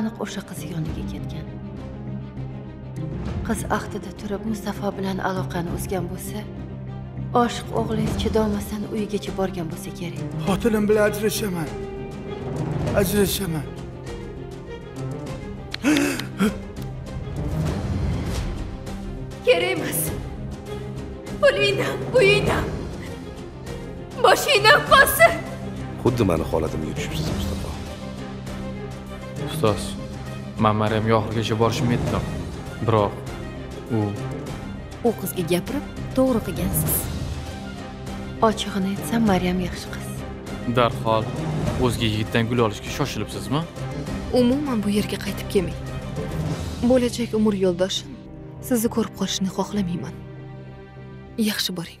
aniq o'sha qiz yoniga ketgan. Qiz ahdida turib mustafo bilan aloqani uzgan bo'lsa oshiq o'g'lingiz chidolmasdan uyigacha borgan bo'lsa kerak. Xotinim bilan ajrashaman. Ajrashaman. Kerak emas. Pulingdan uyingdan boshingdan qolsin. Xuddi mani holatimga tushibsiz mustafo ustoz man maryamga oxirigacha borishimni aytdim biroq u. U qizga gapirib to'g'ri qilgansiz ochig'ini aytsam maryam yaxshi qiz darhol o'zga yigitdan gul olishga shoshilibsizmi umuman bu yerga qaytib kelmang bo'lajak umr yo'ldoshim sizni ko'rib qolishni xohlamayman yaxshi boring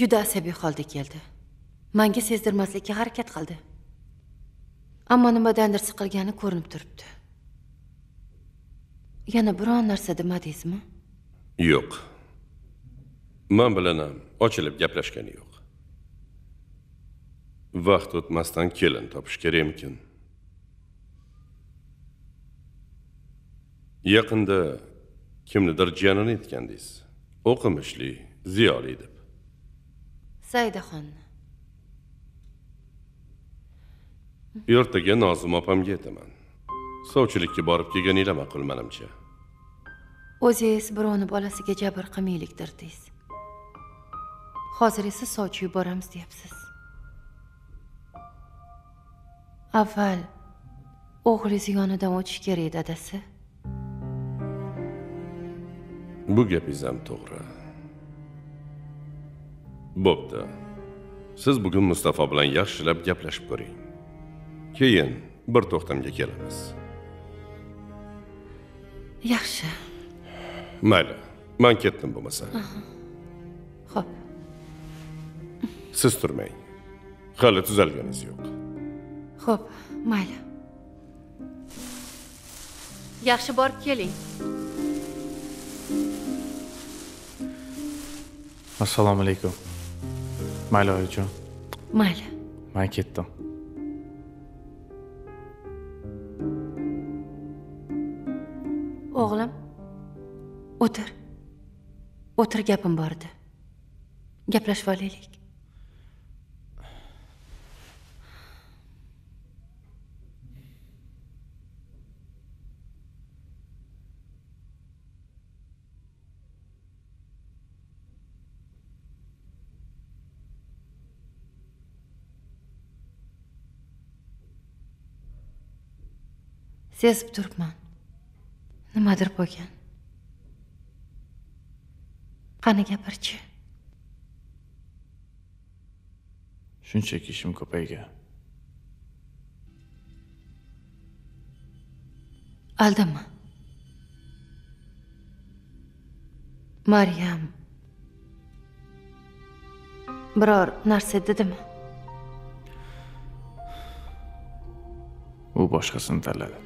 juda asabiy holda keldi. Manga sezdirmaslikka harakat qildi. Ammo nimadandir siqilgani ko'rinib turibdi. Yana biron narsa demadingizmi yo'q. Man bilan ham ochilib gaplashgani yo'q. Vaqt o'tmasdan kelin topish kerakmikin? Yaqinda kimnidir jiyanini aytgandingiz o'qimishli ziyoli deb. Saidaxonni ertaga nozim opamga aytaman. Sovchilikka borib kelganinglar ma'qul manimcha. O'zingiz birovni bolasiga jabr qilmaylik dirdingiz hozir esa sovchi yuboramiz deyapsiz. Avval o'g'lingiz yonidan o'tish kerak dadasi. Bu gapingiz ham to'g'ri bo'pti. Siz bugun mustafo bilan yaxshilab gaplashib ko'ring. Keyin bir to'xtamga kelamiz. Yaxshi. Mayli man ketdim bo'lmasa. Ho'p siz turmang. Hali tuzalganingiz yo'q. Ho'p mayli. Yaxshi borib keling. Assalomu alaykum mayli oyijon mayli. Man ketdim. O'g'lim o'tir. O'tir gapim bor edi. Gaplashib olaylik sezib turibman. Nimadir bo'lgan. Qani gapirchi? Shunchaki ishim ko'paygan aldanma maryam. Biror narsa dedimi? U boshqasini tanladi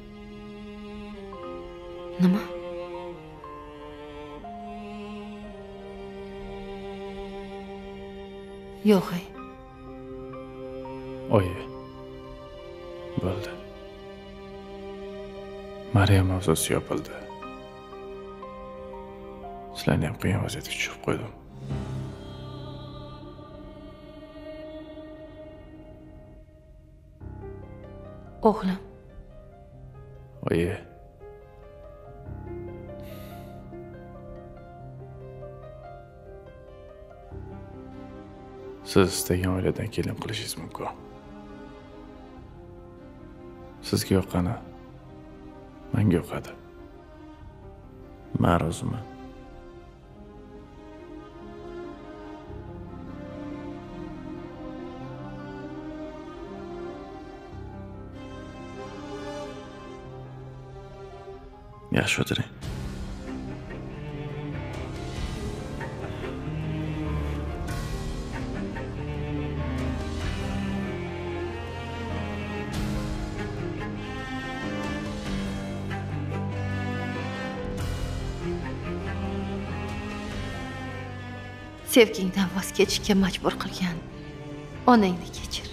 nima yo'q ay oyi bo'ldi maryam mavzusi yopildi sizlarni ham qiyin vaziyatga tushirib qo'ydim o'g'lim oyi siz istagan oiladan kelin qilishingiz mumkin sizga yoqqani manga yoqadi man roziman yaxshi o'tiring sevgingdan voz kechishga majbur qilgan. Onangni kechir.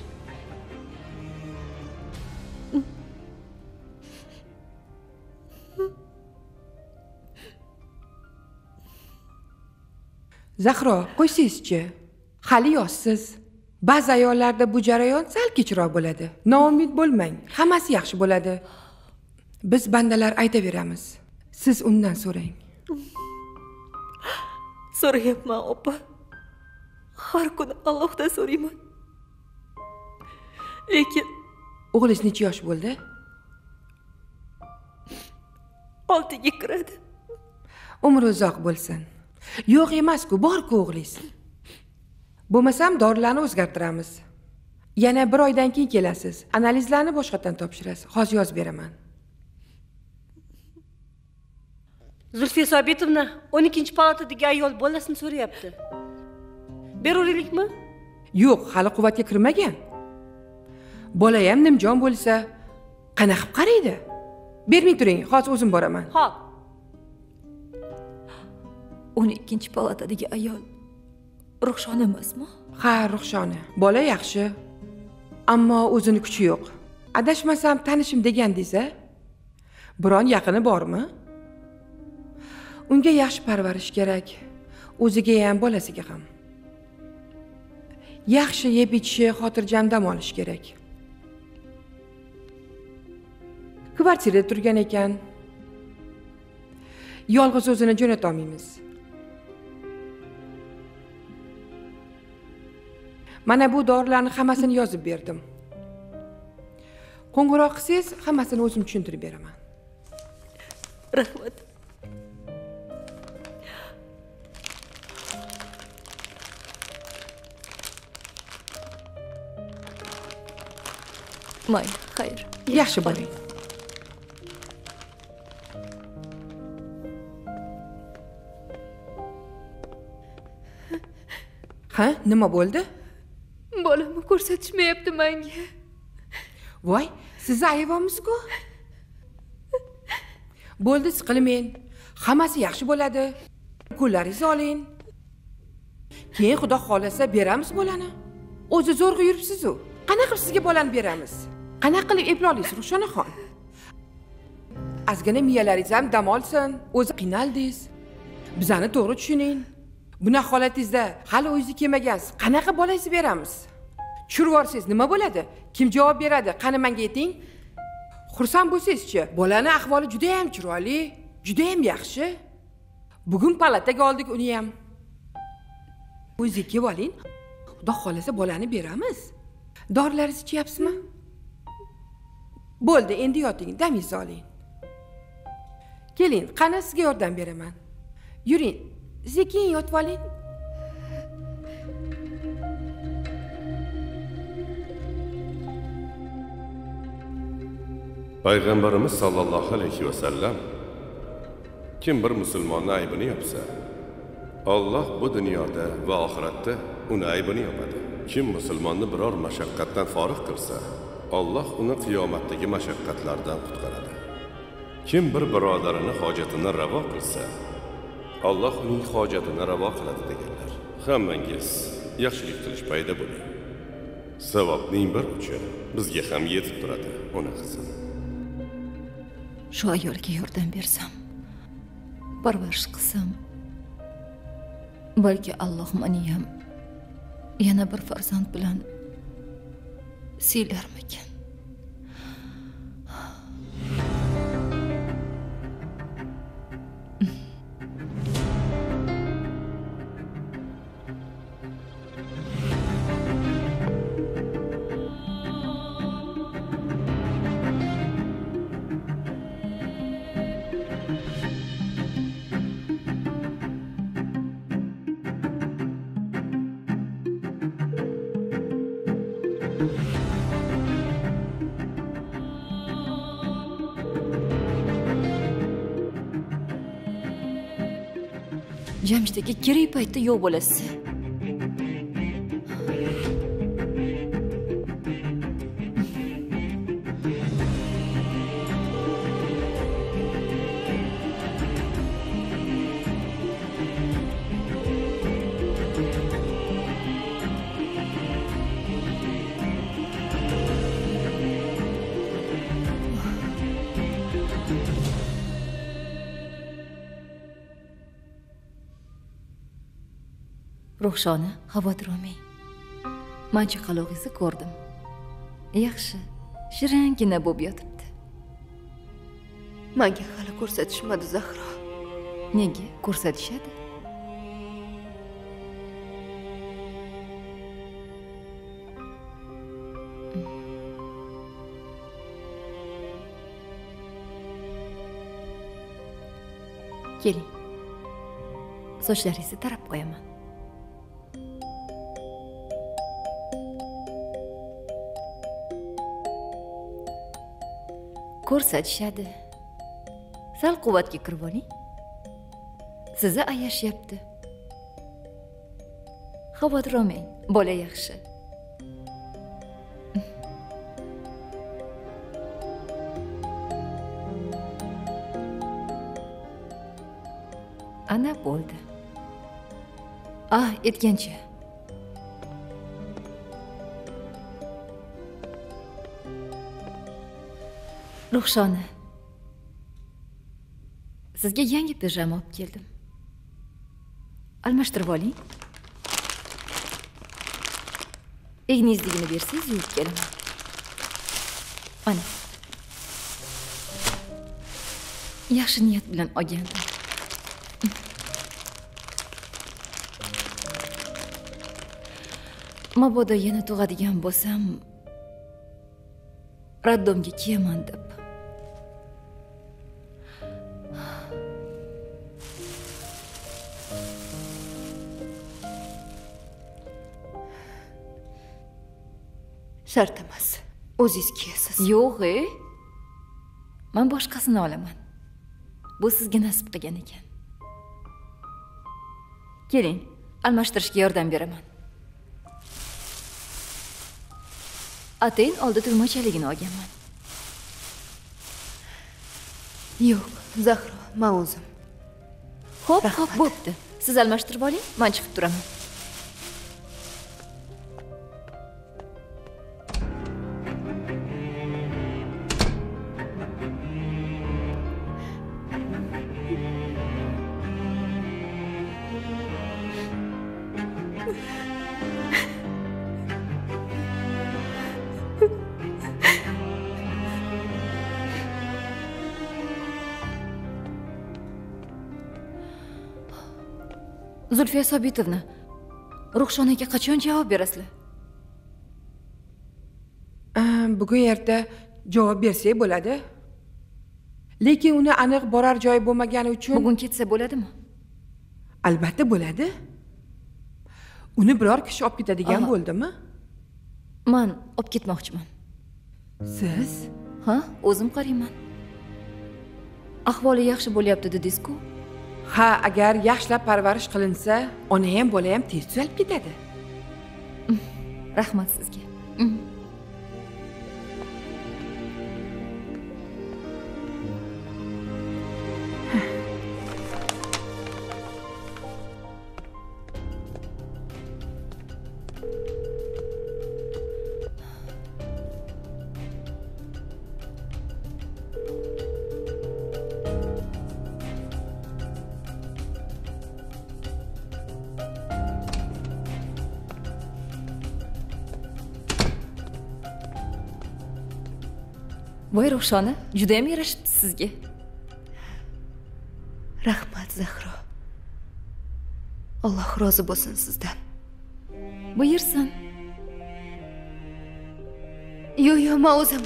Zahro qo'ysangizchi hali yoshsiz ba'zi ayollarda bu jarayon sal kechroq bo'ladi. Noumid bo'lmang hammasi yaxshi bo'ladi. Biz bandalar aytaveramiz. Siz undan so'rang. So'rayapman opa. Har kuni allohdan so'rayman. Lekin o'g'lingiz necha yosh bo'ldi? Oltiga kiradi. Umri uzoq bo'lsin. Yo'q emasku borku o'g'lingiz bo'lmasam dorilarni o'zgartiramiz. Yana bir oydan keyin kelasiz. Analizlarni boshqatdan topshirasiz. Hozir yozib beraman zulfiya sobitovna o'n ikkinchi palatadagi ayol bolasini so'rayapti. Beraveraylikmi yo'q hali quvvatga kirmagan. Bola ham nimjon bo'lsa qanaqa qilib qaraydi? Bermay turing hozir o'zim boraman. Ho'p. O'n ikkinchi palatadagi ayol ruhshona emasmi? Ha ruhshona bola yaxshi ammo o'zini kuchi yo'q. Adashmasam tanishim degandingiz a biron yaqini bormi unga yaxshi parvarish kerak. O'ziga ham bolasiga ham. Yaxshi yeb ichishi xotirjam dam olish kerak. Kvartirada turgan ekan. Yolg'iz o'zini jo'natolmaymiz mana bu dorilarni hammasini yozib berdim. Qo'ng'iroq qilsangiz hammasini o'zim tushuntirib beraman. Rahmat. Mayli xayr yaxshi bo'ling ha nima bo'ldi bolamni ko'rsatishmayapti menga voy sizni ayvonmizku bo'ldi siqilmang hammasi yaxshi bo'ladi ukollaringizni oling keyin xudo xohlasa beramiz bolani o'zi zo'rg'a yuribsizu qanaqa qilib sizga bolani beramiz qanaqa qilib eplay olasiz ruxshonaxon ozgina miyalaringiz ham dam olsin o'zi qiynaldingiz. Bizani to'g'ri tushuning. Bunaqa holatingizda hali o'zingiz kelmagansiz qanaqa bolangizni beramiz? Tushirib yuborsangiz nima bo'ladi? Kim javob beradi? Qani menga ayting. Xursand bo'lsangizchi bolani ahvoli juda yam chiroyli juda yam yaxshi. Bugun palataga oldik uni ham. O'zingizga kelib oling. Xudo xohlasa bolani beramiz. Dorilaringizni ichyapsizmi bo'ldi endi yoting damingizni oling. Keling qani sizga yordam beraman? Yuring sekin yotib oling. Payg'ambarimiz sollallohu alayhi vasallam kim bir musulmonni aybini yopsa Alloh bu dunyoda va oxiratda uni aybini yopadi. Kim musulmonni biror mashaqqatdan forig' qilsa Alloh uni qiyomatdagi mashaqqatlardan qutqaradi. Kim bir birodarini hojatini ravo qilsa Alloh uning hojatini ravo qiladi deganlar. Hammangiz yaxshilik qilish payda bo'ling savobning bir uchi bizga ham yetib turadi ona qizim. Shu ayolga yordam bersam parvarish qilsam balki alloh meni ham yana bir farzand bilan siylarmikin jamshid aka kerak paytda yo'q bo'lasiz. Ruhshona xavotir olmang. Man chaqalog'ingizni ko'rdim. Yaxshi shirinkina bo'lib yotibdi. Menga hali ko'rsatishmadi Zahro. nega? Ko'rsatishadi. Keling. Sochlaringizni tarab qo'yaman ko'rsatishadi sal quvvatga kirib oling sizni ayashyapti xavotir olmang bola yaxshi ana bo'ldi ah aytgancha ruhshona sizga yangi pijama olib keldim. Almashtirib oling. Egningizligini bersangiz yuvib kelaman. Mana. Yaxshi niyat bilan olgandim. Mabodo yana tug'adigan bo'lsam raddomga kiyaman deb Shart emas. O'zingiz kiyasiz. yo'q e man boshqasini olaman. Bu sizga nasib qilgan ekan. Keling almashtirishga yordam beraman. Atayin oldi tugmachaligini olganman. Yo'q, Zahro, men o'zim. ho'p ho'p bo'pti. Siz almashtirib oling man chiqib turaman zulfiya sobitovna ruhshonaga qachon javob berasizlar bugun erta javob bersak bo'ladi lekin uni aniq borar joyi bo'lmagani uchun bugun ketsa bo'ladimi albatta bo'ladi uni biror kishi olib ketadigan bo'ldimi? Man olib ketmoqchiman. Siz? Ha? O'zim qarayman ahvoli yaxshi bo'lyapti dedingiz-ku ha agar yaxshilab parvarish qilinsa ona ham bola ham tez tuzalib ketadi. Rahmat sizga. Voy ruxshona judayam yarashibdi sizga. Rahmat zahro. Alloh rozi bo'lsin sizdan. Buyursin. Yo'q yo'q man o'zim.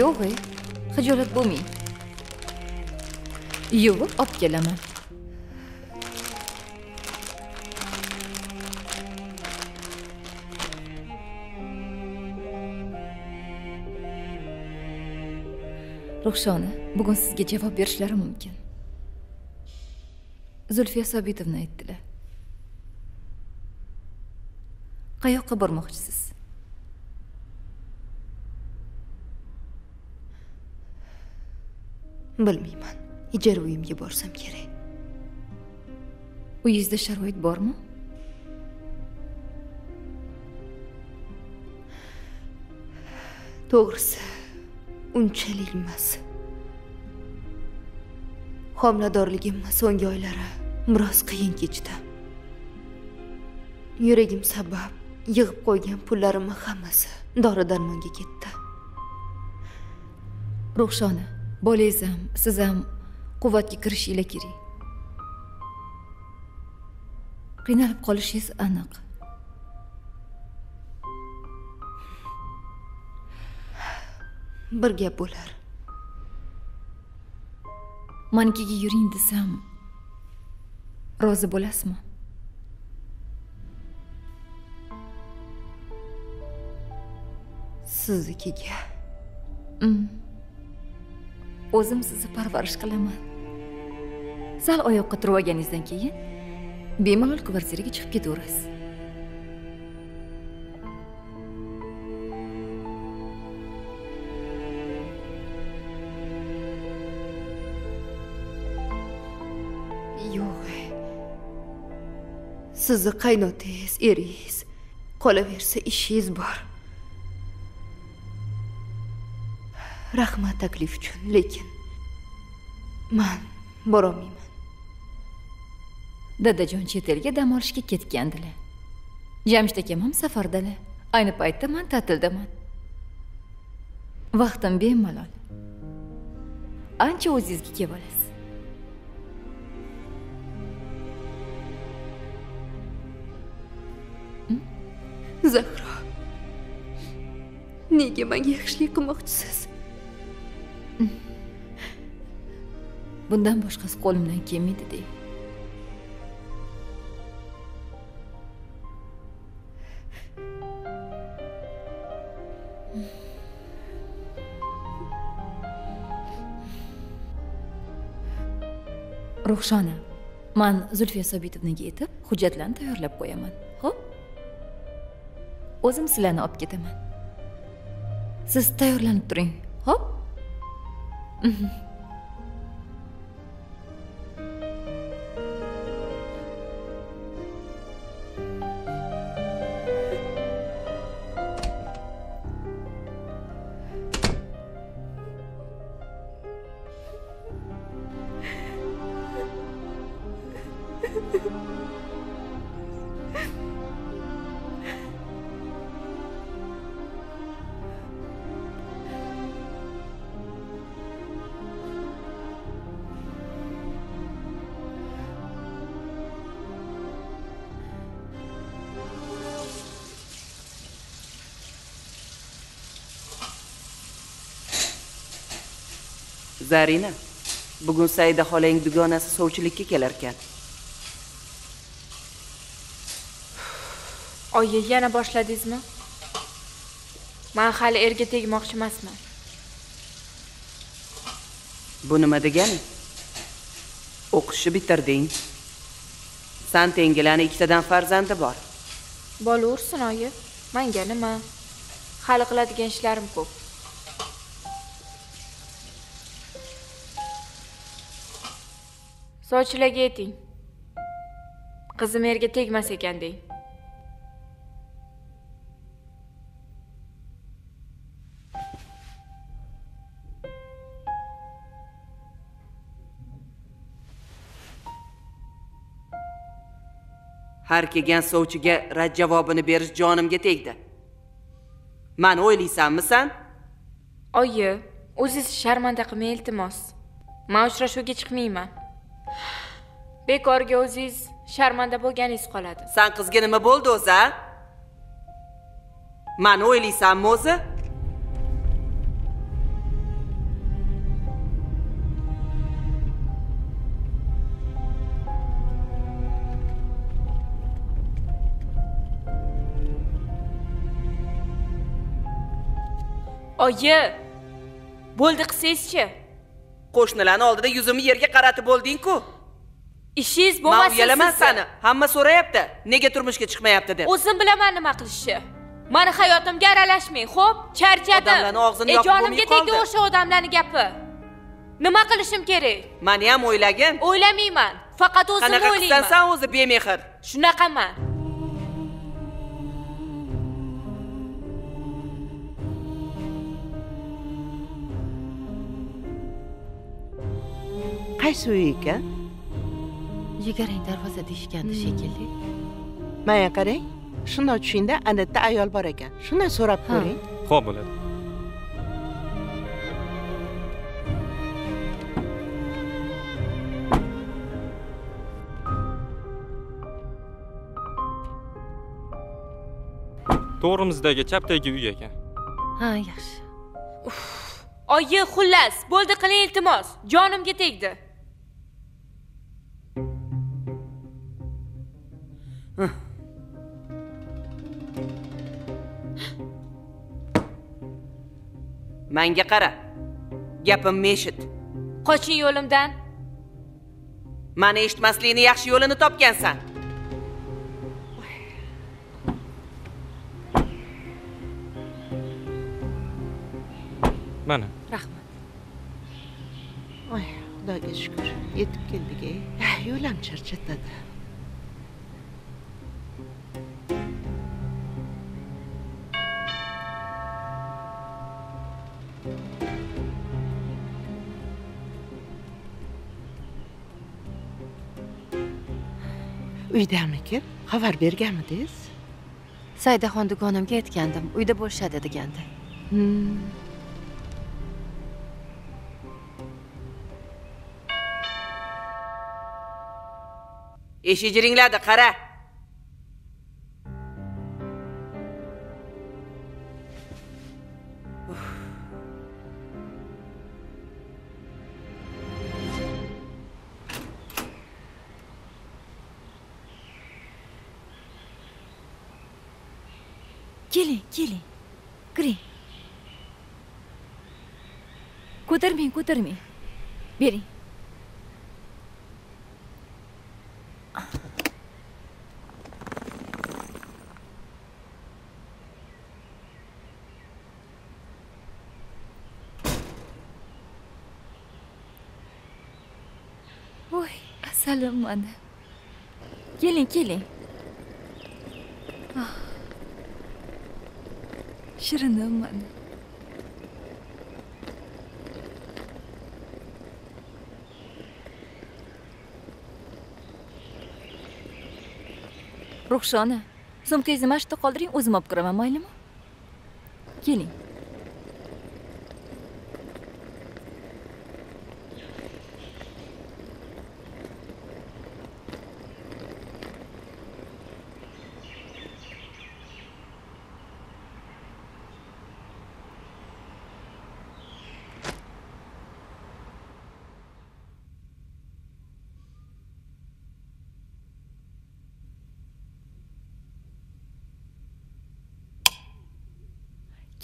Yo'q e xijolat bo'lmang. Yuvib olib kelaman ruxshona bugun sizga javob berishlari mumkin. Zulfiya sobitovna aytdilar. Qayoqqa bormoqchisiz? Bilmayman ijara uyimga borsam kerak. Uyingizda sharoit bormi? To'g'risi unchalikmas. Homiladorligim so'nggi oylari biroz qiyin kechdi. Yuragim sabab yig'ib qo'ygan pullarimni hammasi dori darmonga ketdi. Ruxshona bolangiz ham siz ham quvvatga kirishinglar kerak. Qiynalib qolishingiz aniq. Bir gap bo'lar. Manikiga yuring desam rozi bo'lasizmi? Siznikiga. O'zim sizni parvarish qilaman. Sal oyoqqa turib olganingizdan keyin bemalol kvartiraga chiqib ketaverasiz sizni qaynotangiz eringiz. Qolaversa ishingiz bor. Rahmat taklif uchun lekin man borolmayman dadajon chet elga dam olishga ketgandilar. Jamshid akam ham safardalar. Ayni paytda man ta'tildaman. Vaqtim bemalol. Ancha o'zingizga kelib olasiz zahro nega menga yaxshilik qilmoqchisiz? Bundan boshqasi qo'limdan kelmaydi deng ruxshona man zulfiya sobitovnaga aytib hujjatlarni tayyorlab qo'yaman. O'zim sizlarni olib ketaman. Siz tayyorlanib turing. Ho'p zarina bugun saida xolang dugonasi sovchilikka kelarkan. Oyi yana boshladingizmi? Man hali erga tegmoqchi emasman bu nima degani? O'qishni bitirding san tengilani ikkitadan farzandi bor. Bo'laversin oyi. Manga nima? Hali qiladigan ishlarim ko'p sovchilarga ayting. Qizim erga tegmas ekan deng. Har kelgan sovchiga rad javobini berish jonimga tegdi. Mani o'ylaysanmi san oyi o'zingiz sharmanda qilmang iltimos. Man uchrashuvga chiqmayman bekorga o'zingiz sharmanda bo'lganingiz qoladi. San qizga nima bo'ldi o'zi a? Mani o'ylaysanmi o'zi? Oyi bo'ldi qilsangizchi qo'shnilarni oldida yuzimni yerga qaratib bo'lding-ku. Ishingiz man bo'lmasin uyalaman sani. hamma so'rayapti nega turmushga chiqmayapti deb. O'zim bilaman nima qilishni. Mani hayotimga aralashmang xo'p? Charchadim Odamlarni og'zini yopib jonimga bo'lmay tegdi qoldi. o'sha odamlarni gapi. Nima qilishim kerak? Mani ham o'ylagin. O'ylamayman. Faqat o'zimni qanaqa o'ylayman. qizsan o'zi bemehr shunaqaman qaysi uy ekan? Jigarang darvoza deyishgandi shekilli. Manga qarang shundoq tushingda ana yerda ayol bor ekan. Shundan so'rab ko'ring. Ho'p bo'ladi. To'g'rimizdagi chapdagi uy ekan. Ha yaxshi. Oyi xullas bo'ldi qiling iltimos. Jonimga tegdi manga qara. Gapimni eshit qoching yo'limdan. Mani eshitmaslikni yaxshi yo'lini topgansan. Mana. Rahmat. Oy xudoga shukur yetib keldik ey yo'l ham charchatadi uydamikin xabar berganmidingiz saidaxon dugonamga aytgandim uyda bo'lishadi degandi. Hmm. eshik jiringladi qara ko'tarmang ko'tarmang bering voy asalim mana keling keling Ah. shirinim mana ruxshona sumkangizni mana shu yerda qoldiring o'zim olib kiraman maylimi? Keling.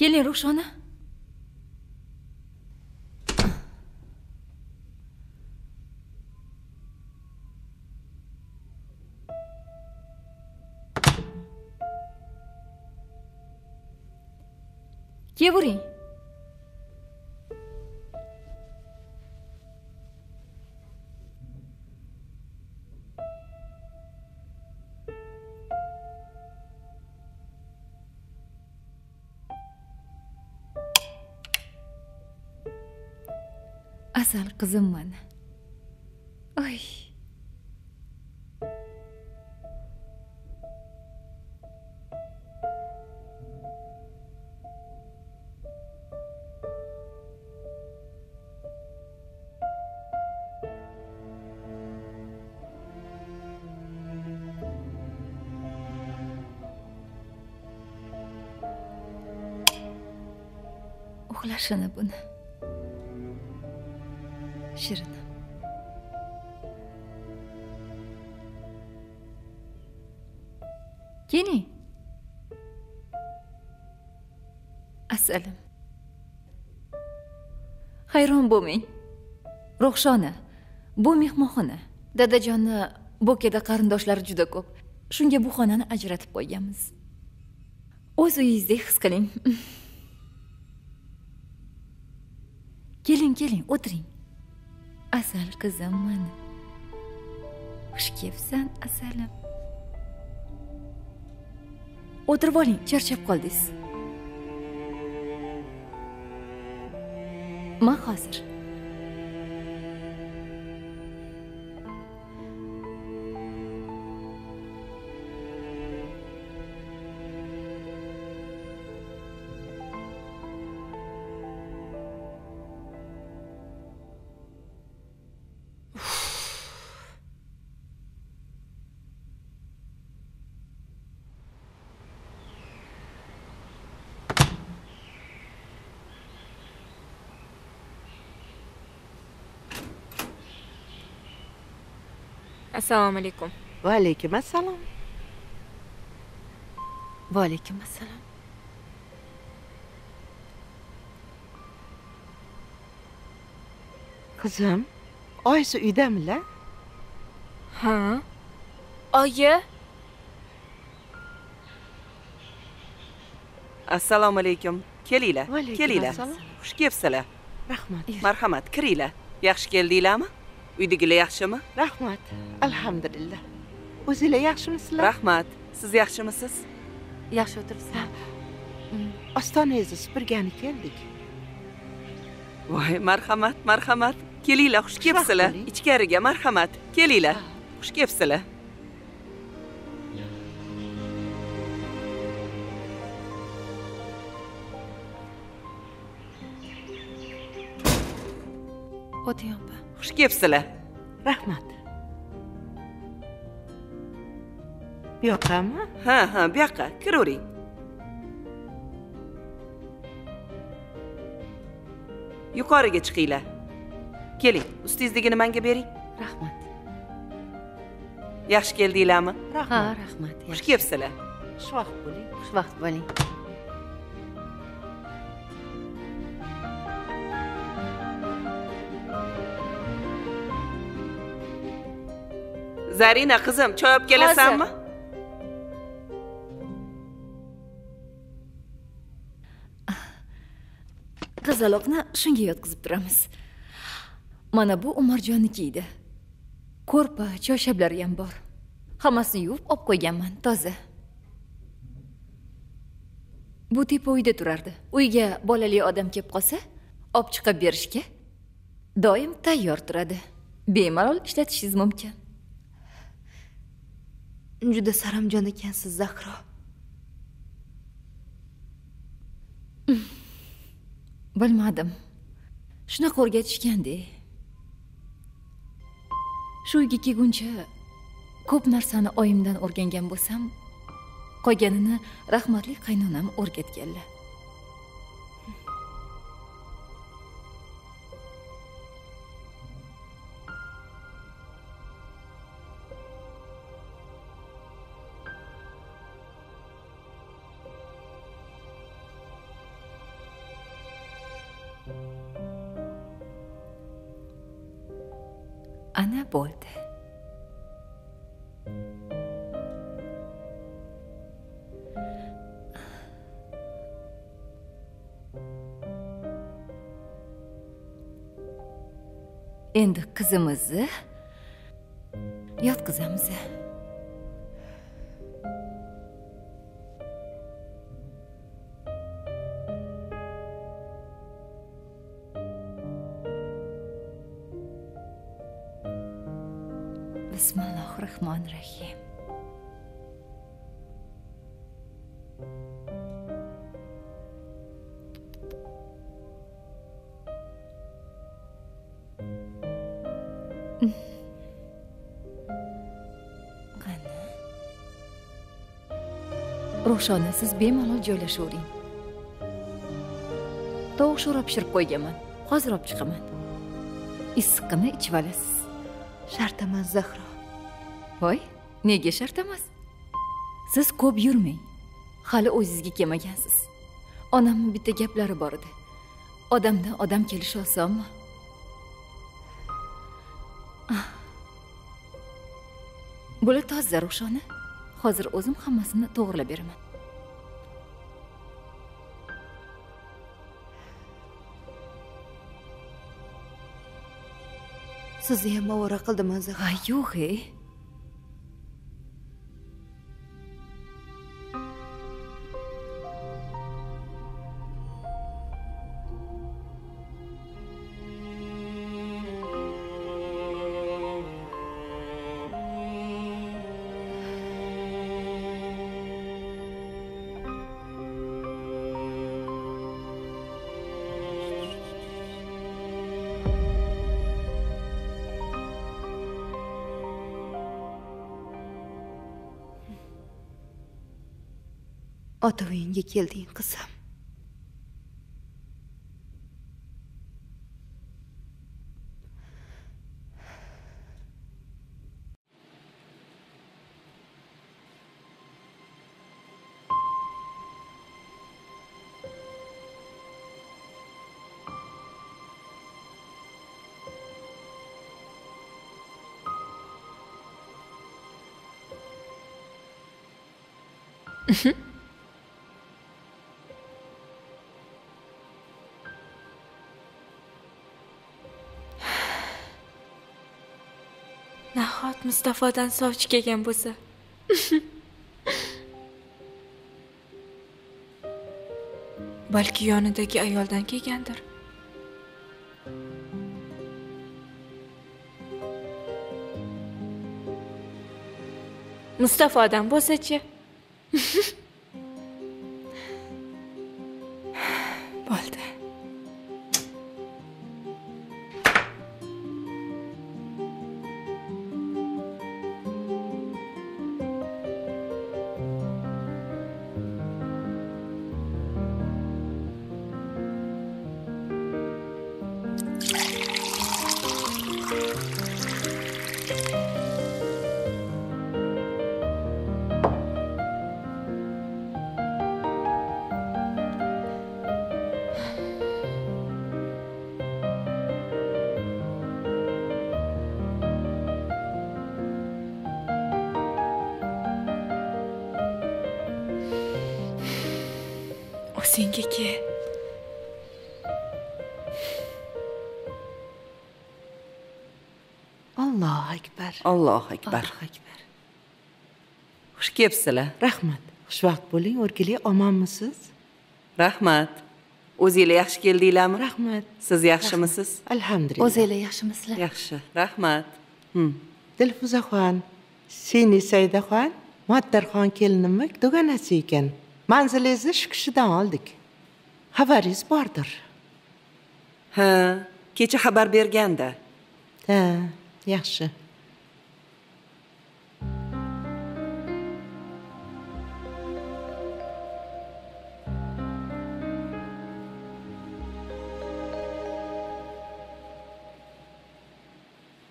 Keling ruxshona kiyavering afzal qizimman oy. Uxlashini buni. Keling asalim hayron bo'lmang. Ruhshona bu mehmonxona. Dadajonni bokeda qarindoshlari juda ko'p. Shunga bu xonani ajratib qo'yganmiz. O'z uyingizdek his qiling. Keling keling o'tiring. Asal qizim mani. Xush kelibsan asalim o'tirib oling charchab qoldingiz man hozir assalomu alaykum. Va alaykum assalom va alaykum assalom qizim oyisi uydamilar ha? Oyi? Assalomu alaykum. Kelinglar. Kelinglar. Xush kelibsizlar. Rahmat. Marhamat. Kiringlar. Yaxshi keldinglarmi uydagilar yaxshimi? Rahmat. Alhamdulillah. O'zinglar yaxshimisizlar rahmat. Siz yaxshimisiz? Yaxshi o'tiribsan. Ostonangizni supurgani keldik. Voy marhamat marhamat. Kelinglar xush kelibsizlar. ichkariga marhamat. Kelinglar xush kelibsizlar. O'ting opa xush kelibsizlar rahmat bu yoqqami ha ha bu yoqqa kiravering yuqoriga chiqinglar keling ustingizdagini menga bering rahmat yaxshi keldinglarmi ha rahmat rahmat xush kelibsizlar xushvaqt bo'ling xushvaqt bo'ling zarina qizim choy olib kelasanmi qizaloqni shunga yotqizib turamiz. Mana bu umarjonniki edi ko'rpa choyshablari ham bor. Hammasini yuvib olib qo'yganman toza. Bu tepa uyda turardi. Uyga bolali odam kelib qolsa olib chiqib berishga doim tayyor turadi. Bemalol ishlatishingiz mumkin juda saramjon ekansiz zahro. Bilmadim. Shunaqa o'rgatishganda shu uyga kelguncha ko'p narsani oyimdan o'rgangan bo'lsam qolganini rahmatli qaynonam o'rgatganlar. Endi qizimizni yot qizamiz ruhshona siz bemalol joylashavering tovuq sho'rva pishirib qo'yganman. Hozir olib chiqaman. Issiqqina ichib olasiz. Shart emas zahro. Voy nega shart emas siz ko'p yurmang. Hali o'zingizga kelmagansiz. Onamni bitta gaplari bor edi. Odamdan odam kelishi osonmi? Ah. bular toza ruxshona hozir o'zim hammasini to'g'irlab beraman sizni ham ovora qildimmi zahro ha yo'q ey ota uyingga kelding qizim. Nahot mustafodan sovchi kelgan bo'lsa. Balki yonidagi ayoldan kelgandir. Mustafodan bo'lsachi allohu akbar. Allohu akbar. Akbar. Xush kelibsizlar. Rahmat. Xushvaqt bo'ling o'rgilay omonmisiz? Rahmat. O'zinglar yaxshi keldinglarmi? Rahmat. Siz yaxshimisiz? Alhamdulillah. O'zinglar yaxshimisizlar yaxshi. Rahmat. Hm. dilfuzaxon seni saydaxon muattarxon kelinimni dugonasi ekan. Manzilingizni shu kishidan oldik. Xabaringiz bordir. Ha kecha xabar berganda. Ha yaxshi.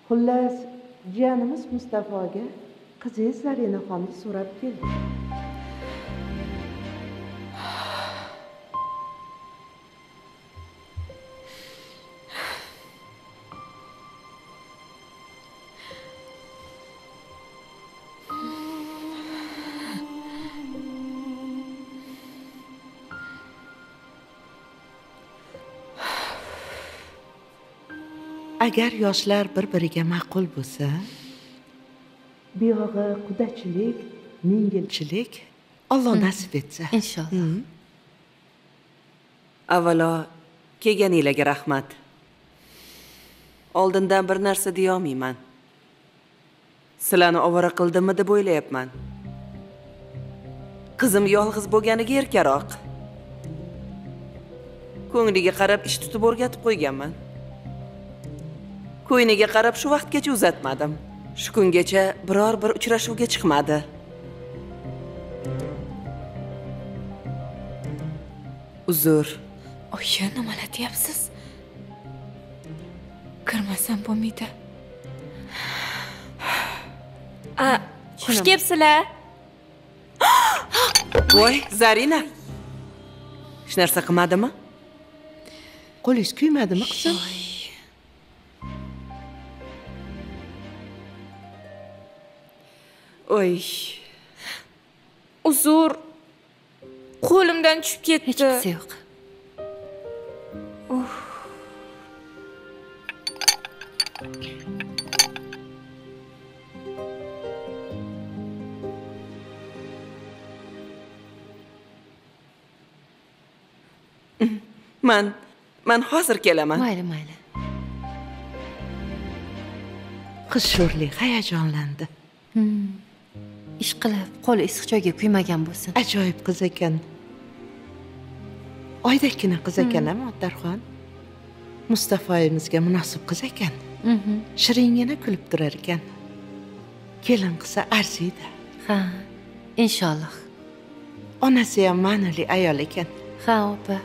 Xullas jiyanimiz mustafoga qizingiz zarinaxonni so'rab keldi. Agar yoshlar bir biriga ma'qul bo'lsa buyog'i qudachilik mingilchilik olloh nasib etsa. Inshaalloh avvalo kelganinglarga rahmat. Oldindan bir narsa deyolmayman. Sizlarni ovora qildimmi deb o'ylayapman. Qizim yolg'iz bo'lganiga erkaroq. Ko'ngliga qarab ish tutib o'rgatib qo'yganman ko'yniga qarab shu vaqtgacha uzatmadim. Shu kungacha biror bir uchrashuvga chiqmadi. Uzr oyi nimalar deyapsiz kirmasam bo'lmaydi. A xush kelibsizlar. Voy zarina. Hech narsa qilmadimi? Qo'lingiz kuymadimi qizim oy. Uzr qo'limdan tushib ketdi. Hechqisi yo'q. Man man hozir kelaman. Mayli mayli. Qiz sho'rlik hayajonlandi. Ish qilib qo'li issiq joyga kuymagan bo'lsin. Ajoyib qiz ekan. Oydakkina qiz ekan a muattarxon? Mustafoyimizga munosib qiz ekan. Mhm. shiringina kulib turar ekan. Kelin qilsa arziydi. Ha inshaalloh. Onasi ham ma'noli ayol ekan. Ha opa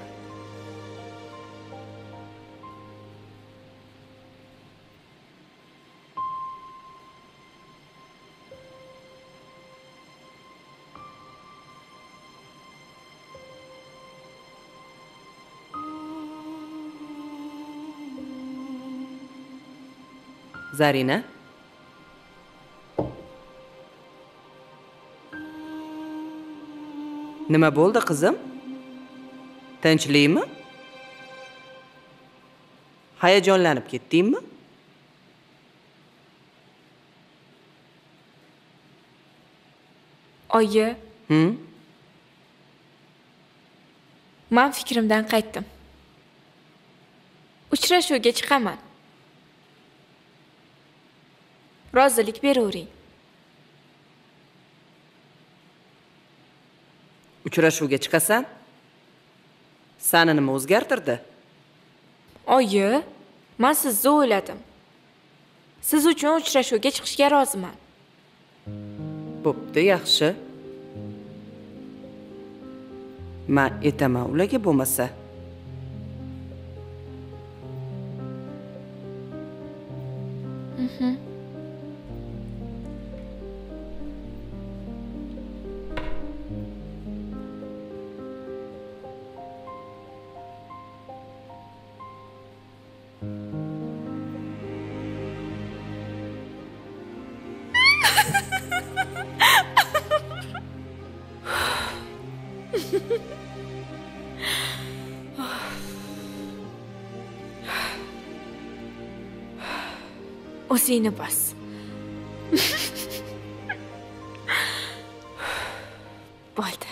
zarina nima bo'ldi qizim? Tinchlikmi? Hayajonlanib ketdingmi? Oyi. Hm man fikrimdan qaytdim. Uchrashuvga chiqaman rozilik beravering uchrashuvga chiqasan? Sani nima o'zgartirdi? Oyi man sizni o'yladim. Siz uchun uchrashuvga chiqishga roziman. Bo'pti yaxshi. Man aytaman ularga bo'lmasa Tränenpass. Wollte.